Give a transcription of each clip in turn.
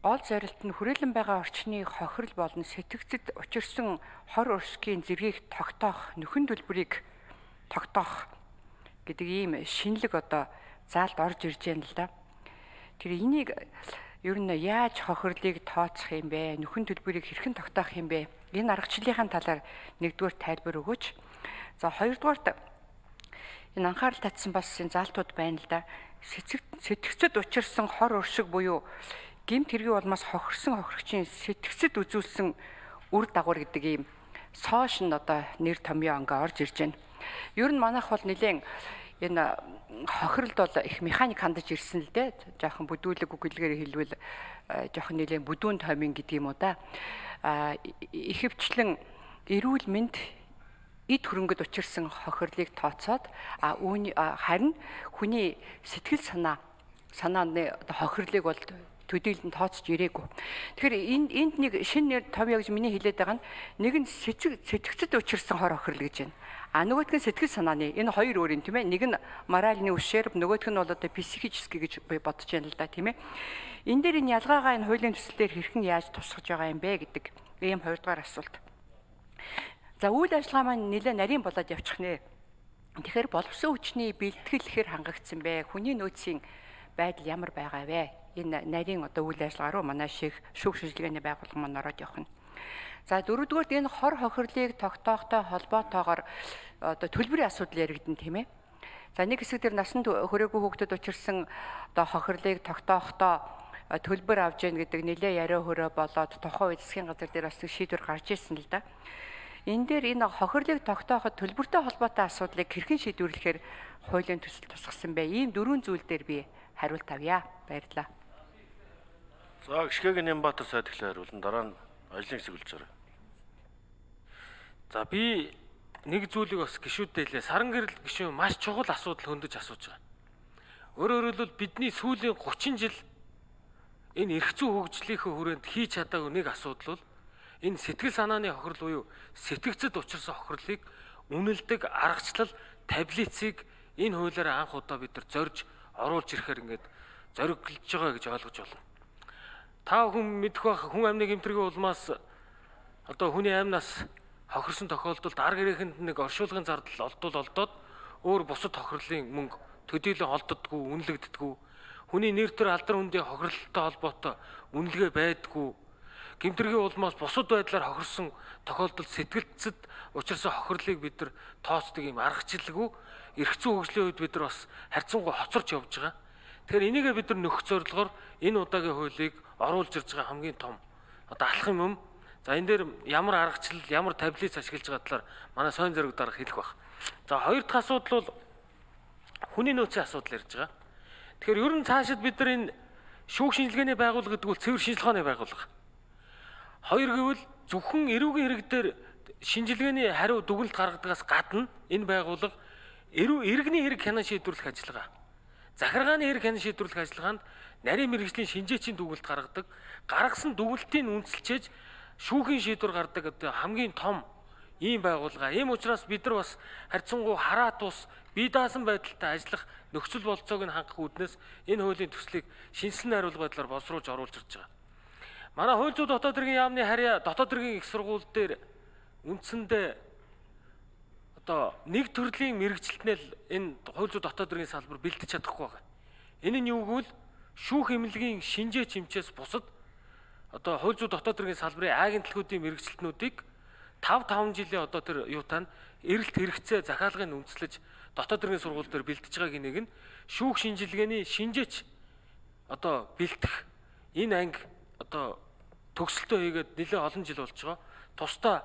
гол зорилт нь хүрээлэн байгаа орчны хохирол болон сэтгцэд учирсан хор урсгийн зэргийг тогтоох нөхөн төлбөрийг тогтоох гэдэг ийм шинэлэг одоо заалд орж ирж байна л да. Тэр энийг ер нь яаж хохирлыг тооцох юм бэ? Нөхөн төлбөрийг хэрхэн тогтоох юм бэ? Энэ аргачлалын талаар нэгдүгээр тайлбар өгөөч. За хоёрдугаарт энэ анхаарал татсан бас энэ заалтууд байна л да. Сэтгцэд учирсан хор уршиг буюу гемт хэргийн улмаас хохирсон хохирогчийн сэтгцэд үзүүлсэн үр дагавар гэдэг ийм соош нь одоо нэр томьёо ингээ орж ирж байна. Ер нь манайх бол нэлээд энэ хохирлд бол их механик хандаж ирсэн л дээ. Жохон бүдүүлэг үг хэлгээр хэлвэл жохон нэлээд бүдүүн томин гэдэг юм уу да. А ихэвчлэн эрүүл мэнд эд хөрөнгөд учирсан хохирлыг тооцоод а үүний харин хүний сэтгэл санаа санааны хохирлыг бол төдийлөн тооцож ирээгүй. Тэгэхээр энд энд нэг шинэ нэр том яг миний хэлээд байгаа нь нэг нь сэтгцэд учирсан хор хохирол гэж байна. А нөгөөх нь сэтгэл санааны энэ хоёр өөр юм тийм ээ. Нэг нь моральны ущерб, нөгөөх нь бол одоо психический гэж би бодож байна л да тийм ээ. Энэ дээр энэ ялгаагаа энэ хуулийн төсөл дээр хэрхэн яаж тусгаж байгаа юм бэ гэдэг ийм хоёрдугаар асуулт. За үйл ажиллагаа маань нэлээд нарийн болоод явчих нэ. Тэгэхээр боловсон хүчний бэлтгэл ихээр хангагдсан бэ? Хүний нөөцийн байдал ямар байгаа вэ? Энэ нарийн одоо үйл ажиллагаа руу манай шиг шүүх шилжлэгээний байгууллага маань ороод явах нь. За дөрөвдүгээрт энэ хор хохирлыг тогтоохтой холбоотойгоор одоо төлбөрийн асуудал яригдэн тийм ээ. За нэг хэсэг дээр насанд хүрээгүй хүүхдэд учирсан одоо хохирлыг тогтоохдоо төлбөр авж яах гэдэг нэлээ яриа хөрөө болоод тухайн үед засгийн газар дээр бас шийдвэр гарч ирсэн л да. Энэ дээр энэ хохирлыг тогтооход төлбөртэй холбоотой асуудлыг хэрхэн шийдвэрлэхээр хуулийн төсөл тусгасан бэ? Ийм дөрвөн зүйл дээр би хариулт авъя. Баярлалаа. За гიშгээг Нямбатар сайд ихлэ хариулна. Дараа нь ажлын хэсэг үлж байгаа. За би нэг зүйлийг бас гişүүдтэй хэлээ. Саран гэрэл гişүүн маш чухал асуудал хөндөж асууж байгаа. Өөрөөр хэлбэл бидний сүүлийн 30 жил энэ эрх зүй хөгжлийнхөө хүрээнд хийж чадаагүй нэг асуудал бол энэ сэтгэл санааны хохирол буюу сэтгцэд учирсан хохирлыг үнэлдэг аргачлал таблицыг энэ хуулиараа анх удаа бид нар зорж оруулж ирэхээр ингээд зориглож байгаа гэж ойлгож байна. Та хүн мэдэх байх хүн амны гэмтрийн улмаас одоо хүний амнаас хохирсон тохиолдолд ар гэрээхэнд нэг оршуулгын зардал олдвол олдоод өөр бусад хохирлын мөнгө төдийлөн олддоггүй, үнэлэгддэггүй. Хүний нэр төр алдар хүндийн хохирлолтой холбоотой үнэлгээ байдгүй. Гэмтрийн улмаас бусад байдлаар хохирсон тохиолдолд сэтгэлцэд учирсан хохирлыг бид нар тооцдог юм аргачлалгүй зүйн хөгжлийн үед бид нар бас харьцангуй хоцорч явж байгаа. Тэгэхээр энийгээ бид нар нөхөх зорилгоор энэ удаагийн хуулийг оруулж ирж байгаа хамгийн том одоо алхам юм За энэ дээр ямар аргачлал, ямар таблиц ашиглаж байгаа талаар манай сонь зэрэг дарга хэлэх баг. За хоёр дахь асуудал бол хүний нөөцийн асуудал ярьж байгаа. Тэгэхээр ер нь цаашид бид нар энэ шүүх шинжилгээний байгууллага гэдэг бол цэвэр шинжилгээний байгууллага. Хоёр гэвэл зөвхөн эрүүгийн хэрэг дээр шинжилгээний хариу дүгнэлт гаргадагаас гадна энэ байгууллага эрүү иргэний хэрэг хянан шийдвэрлэх ажиллагаа. Захиргааны хэрэг хянан шийдвэрлэх ажиллагаанд нарийн мэрэгжлийн шинжээчийн дүгнэлт гаргадаг. Гаргасан дүгнэлтийг үнэлцэж шүүхийн шийдвэр гардаг одоо хамгийн том ийм байгууллага. Ийм учраас бид нар бас харьцангуй хараат ус бие даасан байдалтай ажиллах нөхцөл болцоог нь хангах үүднээс энэ хуулийн төслийг шинжилсэн хариулга байдлаар боловсруулж оруулж ирж байгаа. Манай хууль зүйн дотоод хэргийн яамны харьяа дотоод хэргийн их сургууль дээр үндсэндээ одоо нэг төрлийн мэрэгчлэлтнэл энэ хууль зүйн дотоод хэргийн салбар бэлдэж чадахгүй байгаа. Энэ нь юу гэвэл шүүх эмнэлгийн шинжээ чимчээс бусад одоо хууль зүйн дотоод хэргийн салбарын агентлагуудын мэрэгчлэтнүүдийг 5 5 жилийн одоо тэр юутаа эрэлт хэрэгцээ захиалгыг үндэслэж дотоод хэргийн сургууль дээр бэлтэж байгаагийн нэг нь шүүх шинжилгээний шинжээч одоо бэлтэх энэ анги одоо төгсөлтөө хийгээд нэлээд олон жил болж байгаа. Тусдаа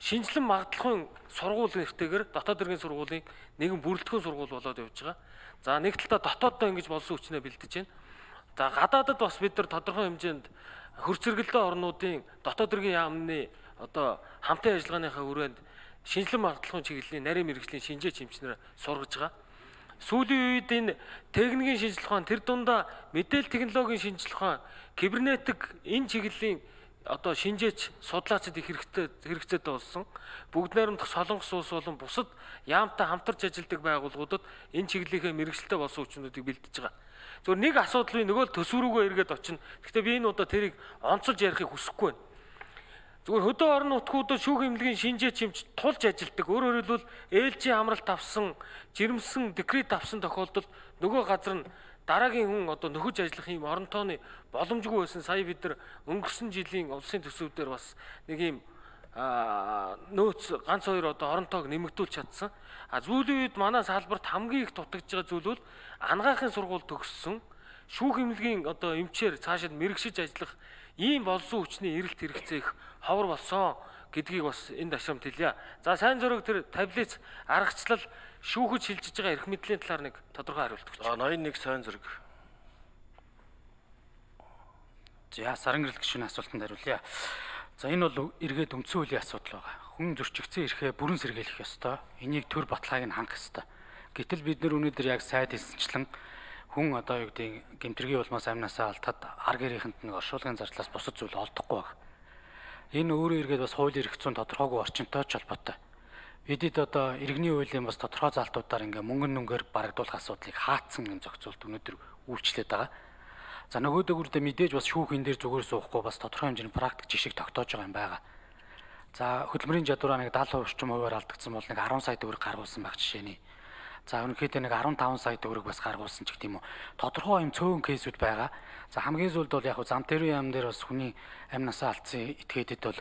шинжилэн магадлахын сургууль нэртэйгээр дотоод хэргийн сургуулийн нэгэн бүрэлдэхүүн сургууль болоод явж байгаа. За нэг талдаа дотооддоо ингэж болсон хүчнээ бэлдэж байна. За гадаадад бас бид нар тодорхой хэмжээнд хөрц зэрэгэлдээ орнуудын дотоод хэргийн яамны одоо хамтын ажиллагааныхаа хүрээнд шинжилэн магадлалын чиглэлийн нарийн мэрэгжлийн шинжээ чимчнэр сургаж байгаа. Сүүлийн үед энэ техникийн шинжилгээ ухаан тэр дундаа мэдээлэл технологийн шинжилгээ ухаан кибернетик энэ чиглэлийн одоо шинжээч судлаачид их хэрэгтэй хэрэгцээтэй болсон. Бүгд найрамдах солонгос улс болон бусад яамтай хамтарч ажилладаг байгууллагуудад энэ чиглэлийнхээ мэрэгчлээ болсон хүчнүүдийг бэлдэж байгаа. Зөвхөн нэг асуудал би нөгөө төсвөрөөгөө эргээд очино. Гэхдээ би энэ удаа тэрийг онцолж ярихыг хүсэхгүй байна. Зүгээр хөдөө орон нутгуудад шүүх эмнэлгийн шинжээч юмч тулж ажилдаг. Өөрөөр хэлбэл ээлжийн амралт авсан, жирэмсэн декрет авсан тохиолдолд нөгөө газар нь дараагийн хүн одоо нөхөж ажиллах юм орон тооны боломжгүй байсан сая бид нар өнгөрсөн жилийн улсын төсөвдөр бас нэг юм нөөц ганц хоёр одоо орон тоог нэмэгдүүлж чадсан. А зүйлийн үед манай салбарт хамгийн их дутагдж байгаа зүйл бол ангаахын сургууль төгссөн шүүх эмнэлгийн одоо эмчээр цаашид мэрэгшиж ажиллах ийм болсон хүчний эрэлт хэрэгцээ их ховор болсон гэдгийг бас энд ашрамт хэлье. За сайн зураг тэр таблиц аргачлал шүүхэд шилжиж байгаа эрх мэдлийн талаар нэг тодорхой хариулт өгч. А 81 сайн зэрэг. За сарангэрл гişүний асуултанд хариулъя. За энэ бол эргээд үндсэн хуулийн асуудал байгаа. Хүн зөрчигдсөн эрхээ бүрэн сэргийлэх ёстой. Энийг төр баталгааг нь хангах ёстой. Гэтэл бид нар өнөөдөр яг сайд хэлсэнчлэн хүн одоо юу гэдэг гэмтэргийн улмаас амнасаа алтад ар гэрийнхэнд нэг оршуулгын зардлаас бусад зүйл олдохгүй баг. Энэ өөрөө эргээд бас хуулийн эрх зүйн тодорхойгүй орчинтой ч холбоотой Эдид одоо иргэний хуулийн бас тодорхой залтуудаар ингээ мөнгөн нүнгээр барагдуулах асуудлыг хаацсан юм зохицуулт өнөөдөр үйлчлээд байгаа. За нөгөөдөөгөрдөө мэдээж бас шүүхэн дээр зүгээр суухгүй бас тодорхой хэмжээний практик жишг тогтоож байгаа юм байгаа. За хөдөлмөрийн чадвараа нэг 70% орчим хувиар алдагдсан бол нэг 10 сая төгрөг гаргуулсан байх жишээний. За өнөөхдөө нэг 15 сая төгрөг бас гаргуулсан ч юм уу. Тодорхой юм цөөн кейсүүд байгаа. За хамгийн сүүлд бол яг зам тэрийн яам дээр бас хүний амь насаа алдсан этгээдэд бол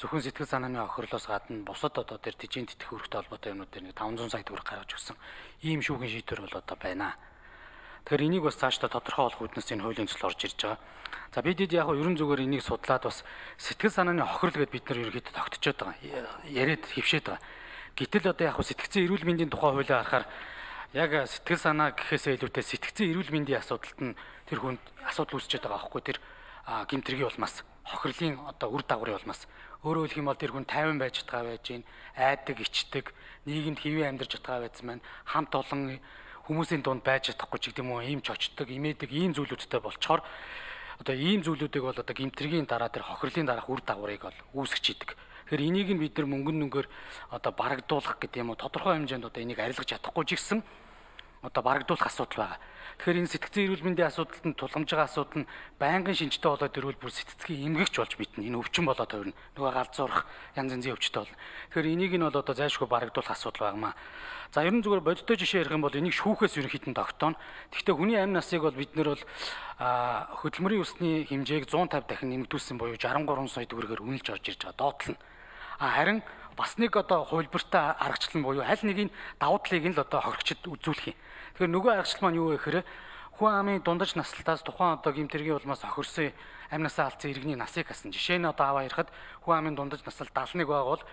зөвхөн сэтгэл санааны охирлоос гадна бусад одоо тэр тижийн тэтгэх үүрэгтэй холбоотой юмнууд дээр нэг 500 сая төгрөг гаргаж өгсөн ийм шүүхийн шийдвэр бол одоо байна. Тэгэхээр энийг бас цаашдаа тодорхой олох үүднээс энэ хуулийн төсөл орж ирж байгаа. За бидэд яг ерөн зүгээр энийг судлаад бас сэтгэл санааны хохирол гэдээ бид нар ерөөхдөө тогтчиход байгаа. Яриад хөвшөөд байгаа. Гэтэл одоо яг сэтгцэн эрүүл мэндийн тухай хуулиа харахаар яг сэтгэл санаа гэхээсээ илүүтэй сэтгцэн эрүүл мэндийн асуудалд нь тэр хүнд асуудал үүсчээд байгаа аахгүй тэр гимтэргийн улмаас хохирлын одоо үр дагаврын улмаас Өөрөөр хэлэх юм бол тэр хүн 50 байж чадгаа байж гин айдаг, ичдэг, нийгэмд хэвээ амьдарч чадгаа байсан байна. Хамт олон хүмүүсийн дунд байж чадахгүй ч гэдэм үү ийм ч очдог, имээдэг ийм зүйлүүдтэй болчоор одоо ийм зүйлүүдийг бол одоо гимтрийн дараа тэр хохирлын дараах үр дагаврыг бол үүсгэж идэг. Тэгэхээр энийг нь бид нар мөнгөн нүнгээр одоо барагдуулах гэдэг юм уу тодорхой хэмжээнд одоо энийг арилгаж чадахгүй ч гэсэн одоо барагдуулах асуудал байгаа. Тэгэхээр энэ сэтгцэн эрүүл мэндийн асуудалд нь тулгамж байгаа асуудал нь байнгын шинжтэй болоод ирвэл бүр сэтгцгийн эмгэгч болж битнэ. Энэ өвчин болоод хувирна. Нөгөө галзуурах янз янзын өвчтэй болно. Тэгэхээр энийг нь бол одоо зайлшгүй барагдуулах асуудал байнамаа. За ерөн зүгээр бодиттой жишээ ярих юм бол энийг шүүхээс ерөнхийдөө тогтооно. Гэхдээ хүний амь насыг бол бид нэр бол хөдөлмөрийн өсний хэмжээг 150 дахин нэмэгдүүлсэн буюу 63 сая төгрөгөөр үнэлж орж ирж байгаа. А харин бас нэг одоо хувилбартай аргачлал буюу аль нэгийг давуу талыг нь л одоо хоригчд үзүүлэх юм. Тэгэхээр нөгөө аргачлал маань юу вэ гэхээр хүн амын дундаж наслтаас тухайн одоо гимтэргийн улмаас охирсон амнасаа алдсан иргэний насыг хасан. Жишээ нь одоо аваа ярихад хүн амын дундаж насал 71 байвал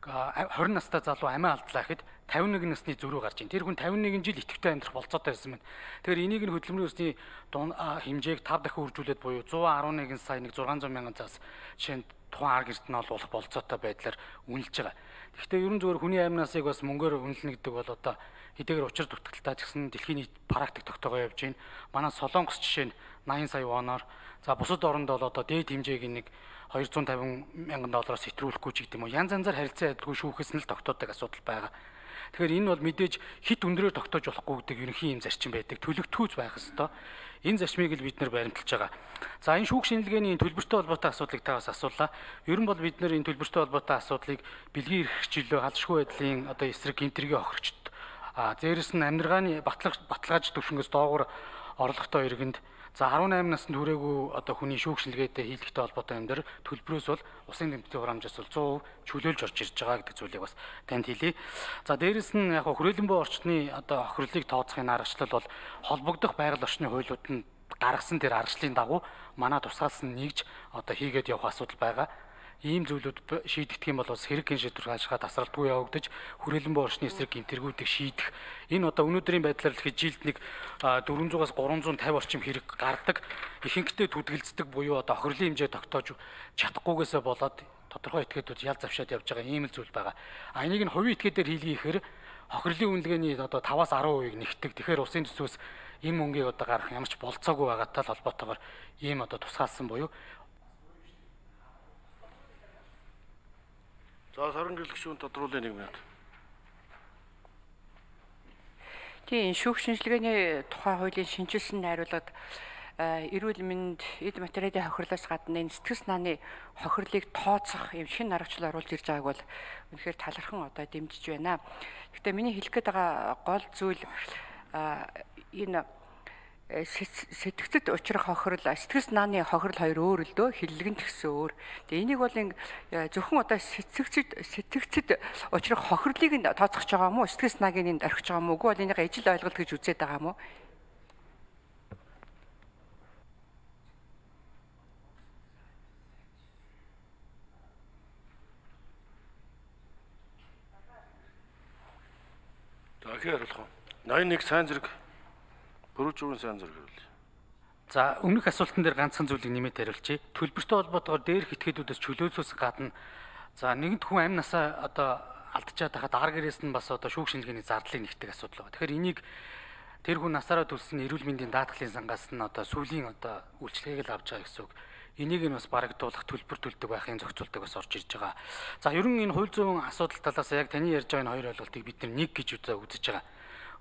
20 настай залуу амиа алдлаа гэхэд 51 насны зөрүү гарч ийн. Тэр хүн 51 жил идэвхтэй амьдрах болцоотой байсан байна. Тэгэхээр энийг нь хөдөлмөрийн өсний хэмжээг 5 дахин үржүүлээд буюу 111 сая 600 мянган цаас жишээ нь тухайн ар гэрт нь олуулах болцоотой байдлаар үнэлж байгаа. Гэхдээ ерөн зөвөр хүний амь насыг бас мөнгөөр үнэлнэ гэдэг бол одоо хэдийгээр учир дутагдaltaа гэсэн дэлхийн нийт практик тогтоогоо явж байна. Манай Солонгос жишээ нь 80 сая воноор за бусад оронд бол одоо дээд хэмжээг нэг 250 мянган доллароос сэтрүүлэхгүй ч гэдэг юм уу. Янз янзаар харилцан ядгүй шүүхээс нь л тогтоодог асуудал байгаа. Тэгэхээр энэ бол мэдээж хит өндрөөр тогтоож болохгүй гэдэг ерөнхий юм зарчим байдаг. Төлөвтгүүц байх ёстой. Энэ зарчмыг л бид нар баримталж байгаа. За энэ шүүх шинжилгээний төлбөртэй холбоотой асуудлыг та бас асуулаа. Ер нь бол бид нар энэ төлбөртэй холбоотой асуудлыг бэлгийн эрх хчлөө халшгүй байдлын одоо эсрэг гинтергийн охирчд А дээрэс нь амьдргааны батлаг баталгааж төвшнгөөс доогуур орлоготой иргэнд за 18 наснд хүрээгүй одоо хүний шүүгшилгээтэй хийлэгтэй холбоотой юм дээр төлбөрөөс бол усын тэмдэгтийн хурамжаас бол 100% чөлөөлж орж ирж байгаа гэдэг зүйлийг бас танд хэлье. За дээрэс нь яг хүрээлэн боо орчны одоо охирлыг тооцохын аргачлал бол холбогдох байгаль орчны хуулиуд нь гаргасан тэр аргачлалын дагуу манай тусгаас нь нэгж одоо хийгээд явах асуудал байгаа ийм зүйлүүд шийдэгдэх юм бол бас хэрэг гин шийдвэр хаашгаа тасралтгүй явагдаж хүрээлэн боорчны эсрэг гинтэргүүдийг шийдэх энэ одоо өнөөдрийн байдлаар л жилд нэг 400-аас 350 орчим хэрэг гардаг ихэнхдээ түдгэлцдэг буюу одоо охирлын хэмжээ тогтоож чадахгүйгээсээ болоод тодорхой этгээдүүд ял завшаад явж байгаа ийм л зүйл байгаа. А энийг нь хувийн этгээдээр хийлгэх гэхээр хохирлын үнэлгээний одоо 5-аас 10% нэгтгэдэг. Тэгэхээр улсын төсвөөс энэ мөнгийг одоо гарах ямар ч болцоогүй байгаатай холбоотойгоор ийм одоо тусгаалсан буюу За саран гэрэл гишүүн тодруулын 1 минут. Тийм шүүх шинжилгээний тухай хуулийн шинжилсэн найруулгад эрүүл мэнд эд материалын хохирлоос гадна энэ сэтгэл санааны хохирлыг тооцох юм шин аргачлал оруулж ирж байгааг бол үнэхээр талархан одоо дэмжиж байна. Гэхдээ миний хэлэх гээд байгаа гол зүйл энэ сэтгцэд учрах хохирол сэтгэл санааны хохирол хоёр өөр л дөө хиллэгэн тэгсэн өөр. Тэгээ энийг бол зөвхөн одоо сэтгцэд сэтгцэд учрах хохирлыг нь тооцох ч байгаа мó сэтгэл санааг нь орхиж байгаа мó үгүй бол энийг ижил ойлголт гэж үзээд байгаа мó Дахин хариулах уу? 81 сайн зэрэг бүрүү зүгэн сайн зэрэг хариул. За өмнөх асуултан дээр ганцхан зүйлийг нэмээд хариулчихъя. Төлбөртэй холбоотойгоор дээрх этгээдүүдээс чөлөөсөөс гадна за нэгэнт хүн амь насаа одоо алдчихад хахад ар гэрээс нь бас одоо шүүх шинжилгээний зардлыг нэгтгэх асуудал байна. Тэгэхээр энийг тэр хүн насаараа төлсөн эрүүл мэндийн даатгалын сангаас нь одоо сүүлийн одоо үйлчлэгийг л авч байгаа гэсэн үг. Энийг нь бас барагдуулах төлбөр төлдөг байхын зохицуултыг бас орж ирж байгаа. За ерөн энэ хууль зүйн асуудал талаас яг таны ярьж байгаа энэ хоёр ойлголтыг бид нэг гэж үзэж байгаа.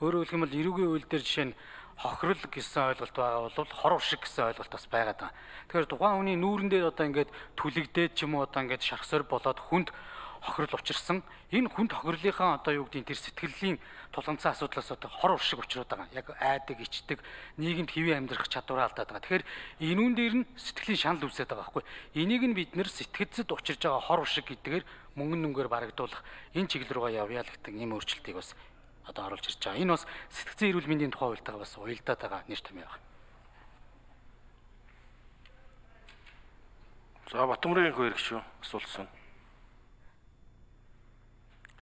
Өөрөөр бол эрүүгийн үйл дээр жишээ нь хохирол гэсэн ойлголт байгаа бол хор уршиг гэсэн ойлголт бас байгаад байгаа. Тэгэхээр тухайн хүний нүүрэн дээр одоо ингээд түлэгдээд ч юм уу одоо ингээд шархсор болоод хүнд хохирол учирсан. Энэ хүнд хохирлынхаа одоо юу гэдгийг тэр сэтгэлийн тулгамдсан асуудлаас одоо хор уршиг учраад байгаа. Яг айдаг, ичдэг, нийгэмд хэвээ амьдрах чадвараа алдаад байгаа. Тэгэхээр энүүн дээр нь сэтгэлийн шанал үүсээд байгаа байхгүй. Энийг нь бид нэр сэтгэцэд учирж байгаа хор уршиг гэдгээр мөнгөн нүнгээр барагдуулах энэ чиглэл рүүгээ явъя л гэдэг ийм өөрчлөлтийг бас одоо оруулж ирж байгаа. Энэ бас сэтгцэн эрүүл мэндийн тухай хуультайгаа бас уялдаад байгаа нэр томьёо байна. За Батмөрийн хөрөг шүү асуултсан.